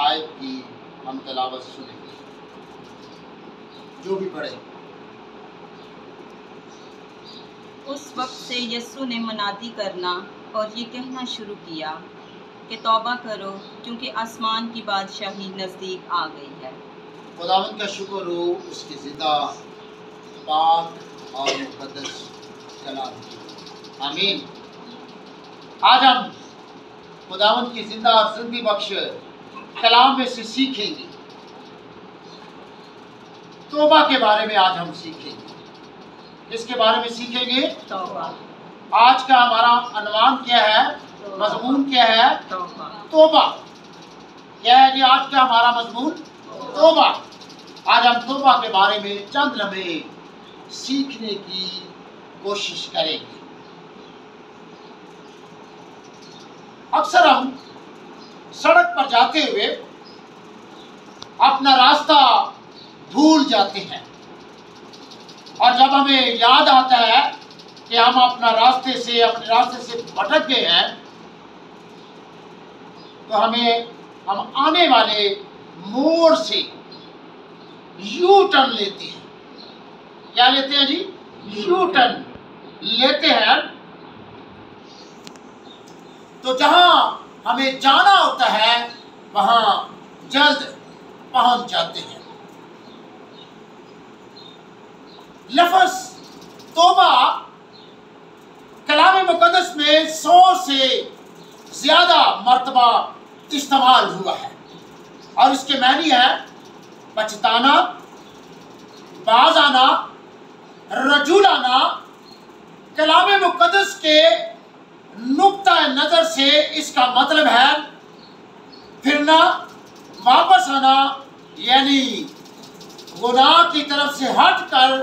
आयत की हम तलावत सुनेंगे। जो भी पढ़े। उस वक्त से यस्सु ने मनादी करना और ये कहना शुरू किया कि तौबा करो क्योंकि आसमान की बादशाही नज़दीक आ गई है। खुदावन का शुक्र हो उसकी ज़िंदा पाक और मुकद्दस कलाम की आमीन। आज हम खुदावन की ज़िंदा और ज़िंदगी बख्श कलाम में से सीखेंगे। तोबा के बारे में आज हम सीखेंगे। इसके बारे में सीखेंगे? तौबा। आज का हमारा अनुमान क्या है? मजमून क्या है? तोबा। क्या है जी आज का हमारा मजमून तोबा। आज हम तोबा के बारे में चंद लम्हे सीखने की कोशिश करेंगे। अक्सर हम सड़क पर जाते हुए अपना रास्ता भूल जाते हैं। और जब हमें याद आता है कि हम अपना रास्ते से, अपने रास्ते से भटक गए हैं तो हमें, हम आने वाले मोड़ से यू टर्न लेते हैं। क्या लेते हैं जी? यू टर्न लेते हैं। तो जहाँ हमें जाना होता है, वहाँ जल्द पहुँच जाते हैं। लफज तोबा कलाम मुकदस में सौ से ज़्यादा मरतबा इस्तेमाल हुआ है। और इसके मैनी है, पछताना बाज आना रजूल आना कलाम मुकदस के नुक्ता नज़र से इसका मतलब है फिरना, वापस आना, यानी गुनाह की तरफ़ से हटकर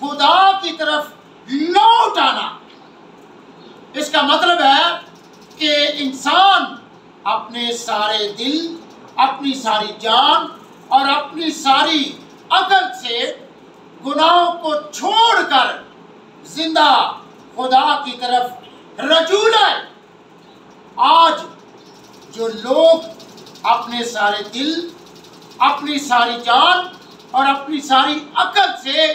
खुदा की तरफ़ लौट आना। इसका मतलब है कि इंसान अपने सारे दिल, अपनी सारी जान और अपनी सारी अकल से गुनाहों को छोड़कर ज़िंदा खुदा की तरफ़ रजूल आज जो लोग अपने सारे दिल, अपनी सारी जान और अपनी सारी अकल से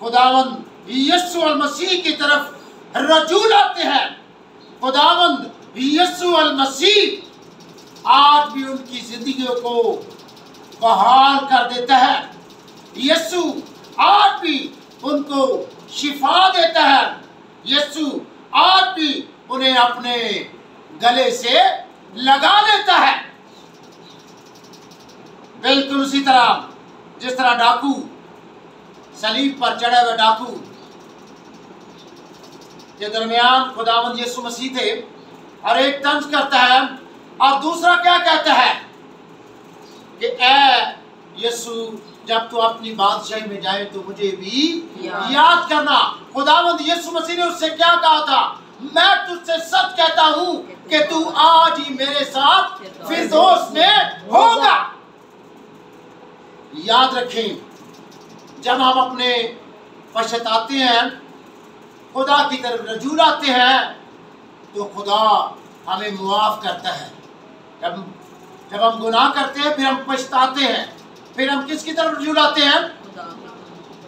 खुदावंद यस्सु मसीह की तरफ़ रजूल आते हैं, खुदावंद यस्सु मसीह आज भी उनकी जिंदगियों को बहाल कर देता है। यस्सु आज भी उनको शिफा देता है। यस्सु आज भी उन्हें अपने गले से लगा लेता है। बिल्कुल उसी तरह, जिस तरह डाकू, सलीब पर चढ़े हुए डाकू, के दरमियान खुदावंद यीशु मसीह थे, और एक तंज करता है। और दूसरा क्या कहता है? कि ए यीशु जब तू अपनी बादशाही में जाए तो मुझे भी याद। याद करना। खुदावंद यीशु मसीह ने उससे क्या कहा था? मैं तुझसे सच कहता हूँ कि तू आज ही मेरे साथ फिरदौस में होगा। याद रखें जब हम अपने पश्चाताते हैं खुदा की तरफ़ रजू लाते हैं तो खुदा हमें मुआफ करता है। जब जब हम गुनाह करते हैं फिर हम पछताते हैं। फिर हम किसकी तरफ़ रजू लाते हैं?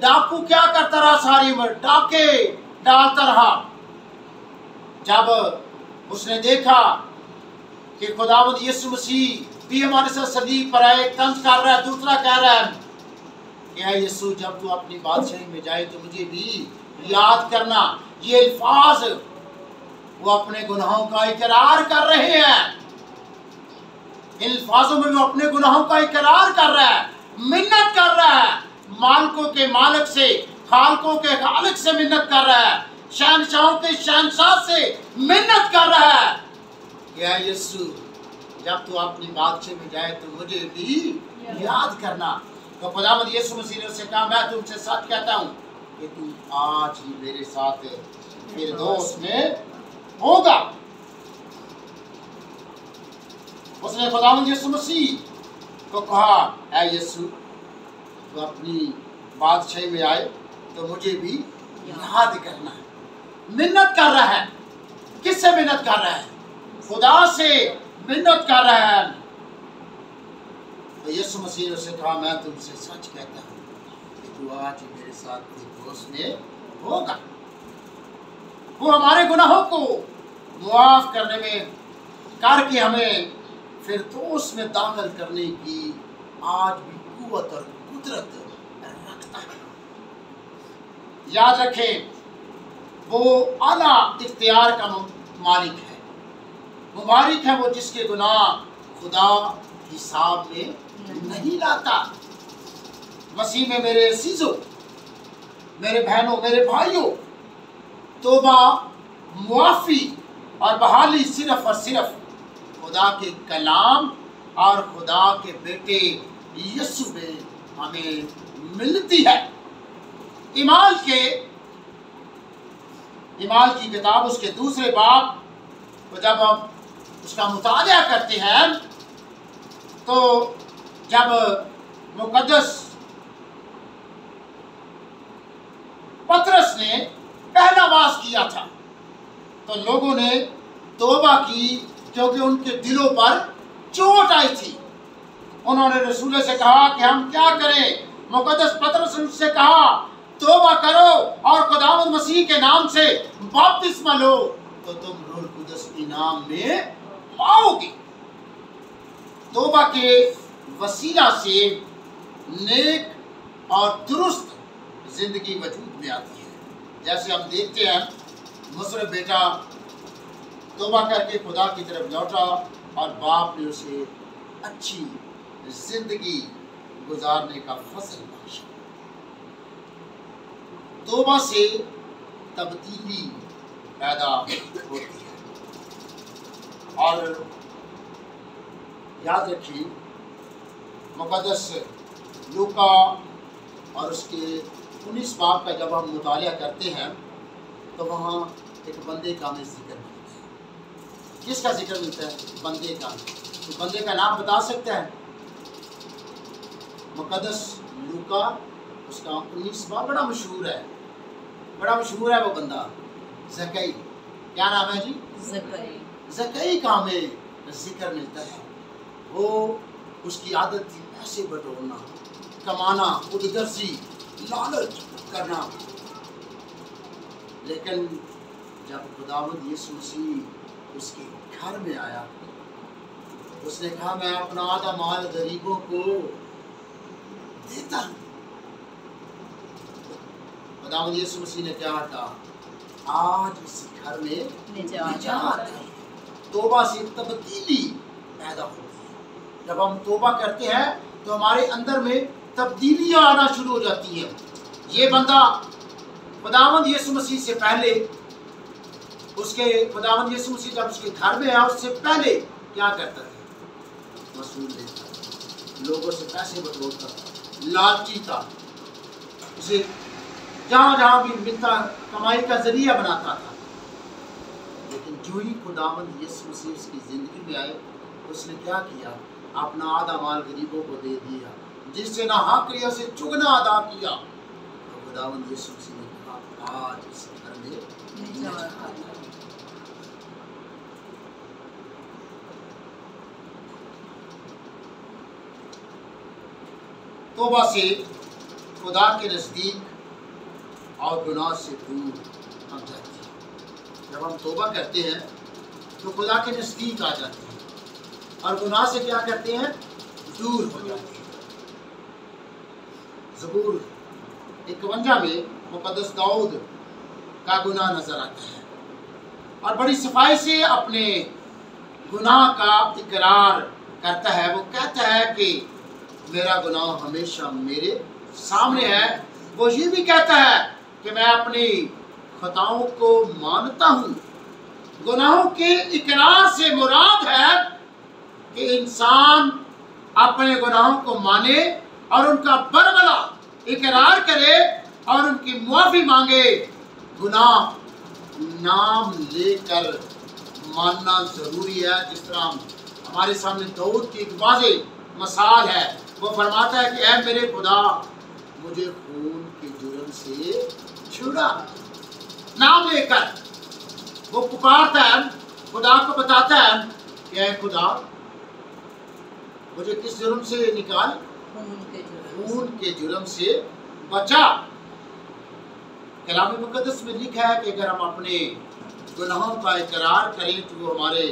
डाकू क्या करता रहा सारी उम्र? डाके डालता रहा। जब उसने देखा कि खुदावंद यीशु मसीह भी हमारे साथ सलीब पर एक तंज कर रहा है, दूसरा कह रहा है कि है यीशु, जब तू अपनी बादशाही में जाए तो मुझे भी याद करना। ये अल्फाज वो अपने गुनाहों का इकरार कर रहे हैं। इन अल्फाजों में वो अपने गुनाहों का इकरार कर रहा है। मिन्नत कर रहा है। मालकों के मालिक से, खालकों के खालिक से मिन्नत कर रहा है। शहनशाहों के शहनशाह से मिन्नत कर रहा है। या यीशु, जब तू अपनी बादशाह में जाए तो मुझे भी याद करना। तो खुदावंद यीशु मसीह ने उससे कहा, मैं तुमसे सच कहता हूँ कि तू आज ही मेरे साथ फिर दोस्त में होगा। उसने खुदावंद यीशु मसीह को कहा है यीशु तो अपनी बादशाही में आए तो मुझे भी याद करना है। मिन्नत कर रहा है। किससे मिन्नत कर रहा है? खुदा से मिन्नत कर रहा है। तो यीशु मसीह ने उससे कहा, मैं तुमसे सच कहता हूँ कि तू आज मेरे साथ फिरदौस में होगा। वो हमारे गुनाहों को मुआफ करने में, करके हमें फिरदौस में दाखिल करने की आज भी कुवत और कुदरत रखता है। याद रखें, वो आला इख्तियार का मालिक है। मुबारक है वो जिसके गुनाह खुदा हिसाब में नहीं लाता। मसीह में मेरे अजीजों, मेरे बहनों, मेरे भाइयों, तोबा, मुआफ़ी और बहाली सिर्फ़ और सिर्फ़ खुदा के कलाम और खुदा के बेटे यीशु में हमें मिलती है। इमाल के, इमाल की किताब उसके दूसरे बाप को जब हम उसका मुताया करते हैं तो जब मुकदस पत्रस ने पहला वास किया था तो लोगों ने तोबा की क्योंकि उनके दिलों पर चोट आई थी। उन्होंने रसूल से कहा कि हम क्या करें? मुकदस पत्रस ने उससे कहा, तोबा करो और खुदावंद मसीह के नाम से बपतिस्मा लो तो तुम रूह कुदस इनाम में पाओगे तोबा के वसीला से नेक और दुरुस्त ज़िंदगी वजूद में आती है। जैसे हम देखते हैं मुसर बेटा तोबा करके खुदा की तरफ़ लौटा और बाप ने उसे अच्छी ज़िंदगी गुजारने का फ़सल बख्शा। तोबा से तब्दीली पैदा होती है। और याद रखिए मुकदस लूका और उसके उन्नीस बाप का जब हम मुताल करते हैं तो वहाँ एक बंदे का हमें ज़िक्र है किसका ज़िक्र मिलता है? बंदे का। तो बंदे का नाम बता सकते हैं? मुकदस लूका उसका उन्नीस बाप बड़ा मशहूर है। बड़ा मशहूर है वो बंदा। जकई। क्या नाम है जी? जकई। जकई का हमें ज़िक्र मिलता है। वो उसकी आदत थी पैसे बटोरना कमाना खुदगर्जी लालच करना। लेकिन जब खुदावंद यीशु मसीह उसके घर में आया। उसने कहा मैं अपना आधा माल गरीबों को देता खुदावंद यीशु मसीह ने क्या कहा? आज इस घर में निजात है। तोबा से तब्दीली पैदा होती है जब हम तोबा करते हैं तो हमारे अंदर में तब्दीलियाँ आना शुरू हो जाती हैं। ये बंदा खुदावंद यीशु मसीह से पहले उसके खुदावंद यीशु मसीह जब उसके घर में आया उससे पहले क्या करता था? वसूल लेता लोगों से पैसे बटोरता लालची था। उसे जहाँ जहाँ भी मिलता, कमाई का ज़रिया बनाता था। लेकिन जो ही खुदावंद यीशु मसीह उसकी ज़िंदगी में आए, उसने क्या किया? अपना आधा माल गरीबों को दे दिया, जिससे ना हक लिया उसे चुगना अदा किया। तो खुदावंद यीशु मसीह ने कहा, आज इस घर में निजात निजात है। तोबा से, खुदा के नज़दीक और गुनाह से दूर हम जाते हैं। जब हम तोबा करते हैं तो खुदा के नज़दीक आ जाते हैं। और गुनाह से क्या करते हैं? दूर हो जाते हैं। जबूर, इकवंजा में मुकदस दाऊद का गुनाह नज़र आता है। और बड़ी सफ़ाई से अपने गुनाह का इकरार करता है। वो कहता है कि मेरा गुनाह हमेशा मेरे सामने है। वो ये भी कहता है कि मैं अपनी खताओं को मानता हूँ। गुनाहों के इकरार से मुराद है कि इंसान अपने गुनाहों को माने और उनका बरबला इकरार करे और उनकी मुआफ़ी मांगे। गुनाह नाम लेकर मानना ज़रूरी है। जिस तरह हमारे सामने दाऊद की एक वाजे मसाल है वो फरमाता है कि ऐ मेरे खुदा मुझे खून के जुर्म से छुड़ा नाम लेकर वो पुकारता है खुदा को बताता है कि ऐ खुदा मुझे किस जुर्म से निकाल? खून के जुर्म से। बचा। कलाम मुकदस में लिखा है कि अगर हम अपने गुनाहों का इकरार करें तो वो हमारे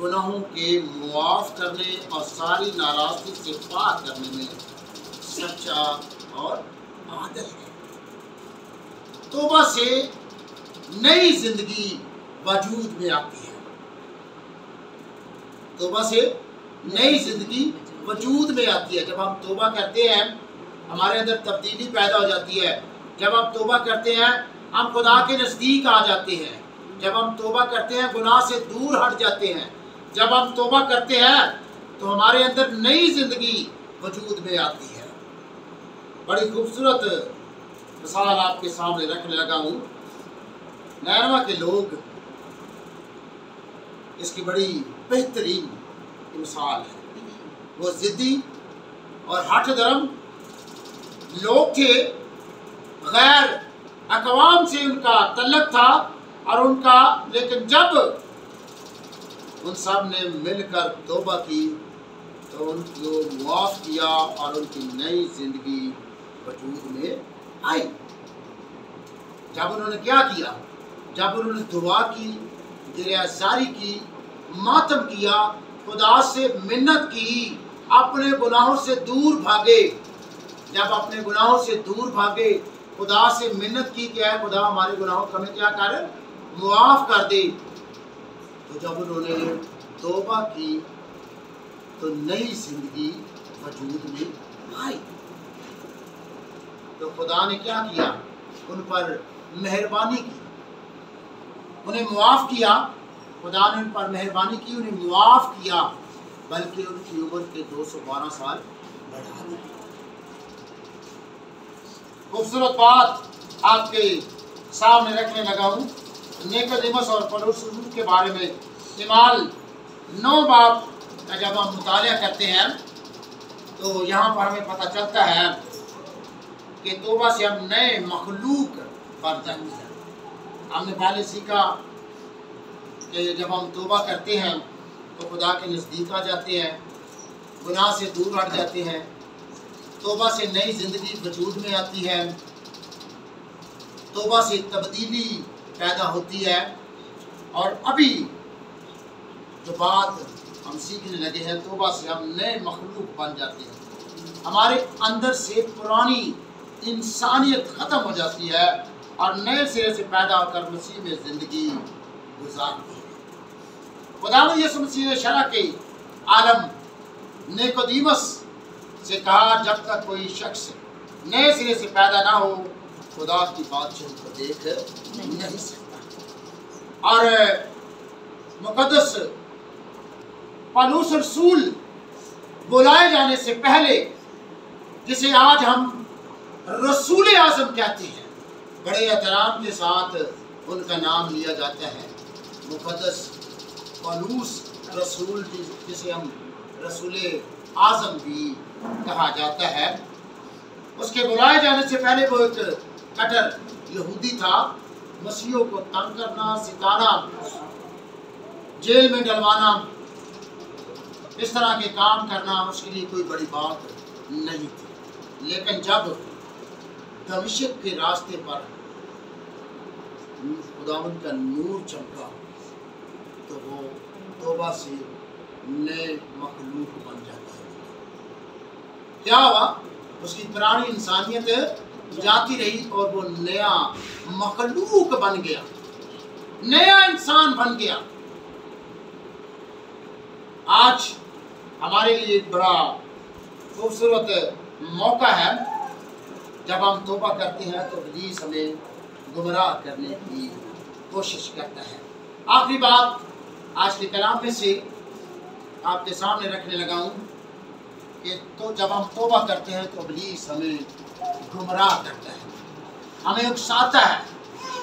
गुनाहों के मुआफ करने और सारी नाराज़गी से पार करने में सच्चा और आदल है। तोबा से नई ज़िंदगी वजूद में आती है। तोबा से नई ज़िंदगी वजूद में आती है। जब हम तोबा करते हैं, हमारे अंदर तब्दीली पैदा हो जाती है। जब हम तोबा करते हैं, हम खुदा के नज़दीक आ जाते हैं। जब हम तोबा करते हैं, गुनाह से दूर हट जाते हैं। जब हम तोबा करते हैं तो हमारे अंदर नई ज़िंदगी वजूद में आती है। बड़ी खूबसूरत मिसाल आपके सामने रखने लगा हूँ। नैनवा के लोग, इसकी बड़ी बेहतरीन मिसाल है। वो ज़िद्दी और हठ धर्म लोग थे गैर अकवाम से उनका तल्लक था और उनका, लेकिन जब उन सबने मिलकर तोबा की तो उनको मुआफ किया और उनकी नई ज़िंदगी वजूद में आई। जब उन्होंने क्या किया? जब उन्होंने दुआ की गिरजारी की, मातम किया, खुदा से मिन्नत की, अपने गुनाहों से दूर भागे। जब अपने गुनाहों से दूर भागे, खुदा से मिन्नत की, क्या है खुदा, हमारे गुनाहों का हमें क्या कर मुआफ कर दे। तो जब उन्होंने तोबा की तो नई ज़िंदगी वजूद में आई। तो खुदा ने क्या किया? उन पर मेहरबानी की। उन्हें मुआफ किया। खुदा ने उन पर मेहरबानी की, उन्हें मुआफ किया, बल्कि उनकी उम्र के 212 साल बढ़ा दी। खूबसूरत बात आपके सामने रखने लगा हूँ। नेकोदेमस और पड़ोसी के बारे में इमाल नौ बाप का जब हम मुताया करते हैं तो यहाँ पर हमें पता चलता है कि तोबा से हम नए मखलूक पर जाते हैं। हमने पहले सीखा कि जब हम तोबा करते हैं तो खुदा के नज़दीक आ जाते हैं, गुनाह से दूर हट जाते हैं। तोबा से नई ज़िंदगी वजूद में आती है। तोबा से तब्दीली पैदा होती है। और अभी जो बात हम सीखने लगे हैं, तोबा से हम नए मखलूक बन जाते हैं। हमारे अंदर से पुरानी इंसानियत ख़त्म हो जाती है और नए सिरे से पैदा होकर मसीह में ज़िंदगी गुजारती है। खुदा यसु मसीह ने शरा के, आलम नेकोदीमस से कहा, जब तक कोई शख्स नए सिरे से पैदा ना हो खुदा की बादशाह को देख नहीं। सकता। और मुकदस पालूस रसूल बुलाए जाने से पहले जिसे आज हम रसूल आज़म कहते हैं बड़े एहतराम के साथ उनका नाम लिया जाता है। मुकदस पालूस रसूल जिसे हम रसूल आज़म भी कहा जाता है। उसके बुलाए जाने से पहले वो एक कटर यहूदी था, मसीहों को तंग करना सिताना जेल में डलवाना, इस तरह के काम करना उसके लिए कोई बड़ी बात नहीं थी। लेकिन जब दमिशक के रास्ते पर खुदावन का नूर चमका तो वो तोबा से नए मखलूक बन जाता है। क्या हुआ? उसकी पुरानी इंसानियत जाती रही और वो नया मखलूक बन गया। नया इंसान बन गया। आज हमारे लिए एक बड़ा खूबसूरत मौका है। जब हम तोबा करते हैं तो पुलिस हमें गुमराह करने की कोशिश करता है। आखिरी बात आज के कलाम में से आपके सामने रखने लगा हूँ कि तो जब हम तोबा करते हैं तो पुलिस हमें गुमराह करता है। हमें उकसाता है।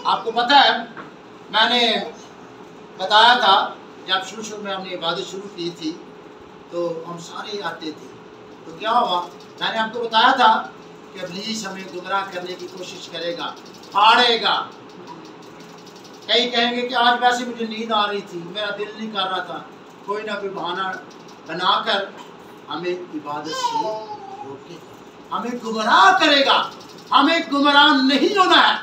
आपको पता है, मैंने बताया था, जब शुरू शुरू में हमने इबादत शुरू की थी तो हम सारे आते थे। तो क्या हुआ, मैंने आपको बताया था कि अबलीस हमें गुमराह करने की कोशिश करेगा, फाड़ेगा। कई कहेंगे कि आज वैसे मुझे नींद आ रही थी, मेरा दिल नहीं कर रहा था। कोई ना कोई बहाना बनाकर हमें इबादत से रोकेगा। हमें गुमराह करेगा। हमें गुमराह नहीं होना है।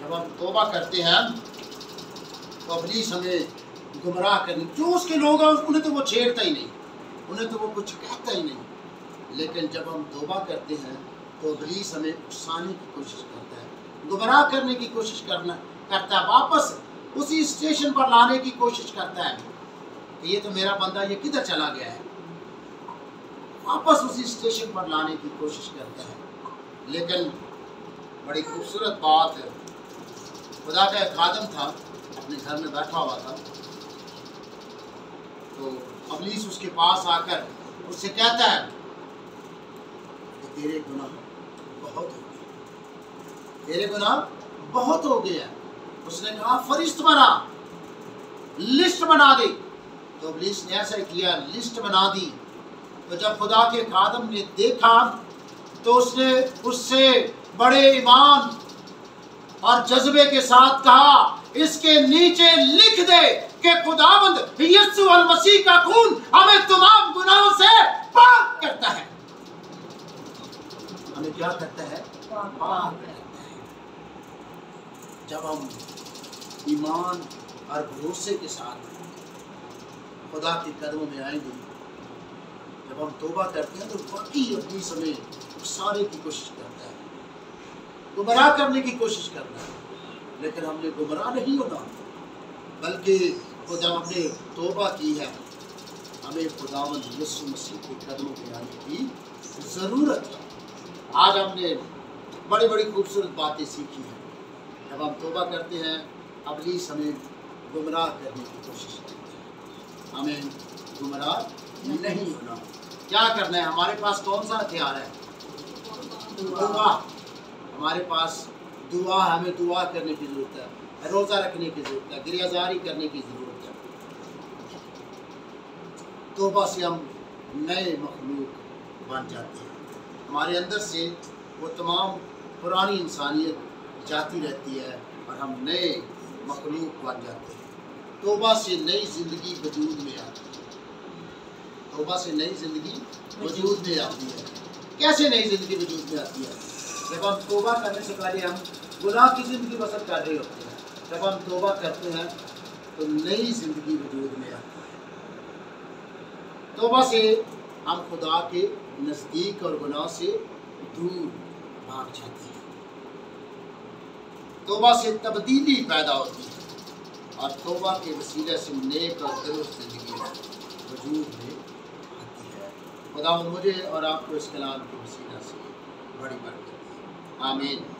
जब हम तोबा करते हैं तो अबलीस हमें गुमराह करने जो उसके लोग हैं, उन्हें तो वो छेड़ता ही नहीं। उन्हें तो वो कुछ कहता ही नहीं। लेकिन जब हम तोबा करते हैं तो अबलीस हमें उकसाने की कोशिश करता है। गुमराह करने की कोशिश करना करता है वापस उसी स्टेशन पर लाने की कोशिश करता है कि ये तो मेरा बंदा ये किधर चला गया है? वापस उसी स्टेशन पर लाने की कोशिश करता है। लेकिन बड़ी खूबसूरत बात है। खुदा का एक खादम था, अपने घर में बैठा हुआ था। तो अबलीस उसके पास आकर उससे कहता है कि तेरे गुनाह बहुत हो गए। तेरे गुनाह बहुत हो गया उसने कहा, फरिश्त बना, लिस्ट बना दे। तो अबलीस ने ऐसा किया, लिस्ट बना दी। तो जब खुदा के खादम ने देखा तो उसने उससे बड़े ईमान और जज्बे के साथ कहा, इसके नीचे लिख दे कि खुदाबंद यीशु अल मसीह का खून हमें तमाम गुनाहों से पाक करता है। हमें क्या करता है? करता है। जब हम ईमान और भरोसे के साथ खुदा के कदमों में आएँगे जब हम तोबा करते हैं तो वाकई अपनी समय उकसाने की कोशिश करता है। गुमराह करने की कोशिश करता है। लेकिन हमने गुमराह नहीं होना, बल्कि खुदा हमने तोबा की है। हमें खुदावन यीशु मसीह के कदमों में आने की ज़रूरत है। आज हमने बड़ी बड़ी खूबसूरत बातें सीखी हैं। जब हम तोबा करते हैं अबलीस समय गुमराह करने की कोशिश करते हैं। हमें गुमराह नहीं होना। क्या करना है? हमारे पास कौन सा हथियार है? दुआ। हमारे पास दुआ हमें दुआ करने की ज़रूरत है, रोज़ा रखने की ज़रूरत है गिरियाजारी करने की ज़रूरत है। तोबा से हम नए मखलूक बन जाते हैं। हमारे अंदर से वो तमाम पुरानी इंसानियत जाती रहती है और हम नए मखलूक बन जाते हैं। तोबा से नई ज़िंदगी वजूद में आती है। तोबा से नई ज़िंदगी वजूद में आती है। कैसे नई ज़िंदगी वजूद में आती है? जब हम तोबा करने से पहले हम गुनाह की ज़िंदगी बसर कर रहे होते हैं। जब हम तोबा करते हैं तो नई ज़िंदगी वजूद में आती है। तोबा से हम खुदा के नज़दीक और गुनाह से दूर भाग जाते हैं। तोबा से तब्दीली पैदा होती है और तोबा के वसीले से नेक और दुरुस्त ज़िंदगी वजूद में खुदा मुझे और आपको इस कलाम की वसीला से बड़ी बरकत। आमीन।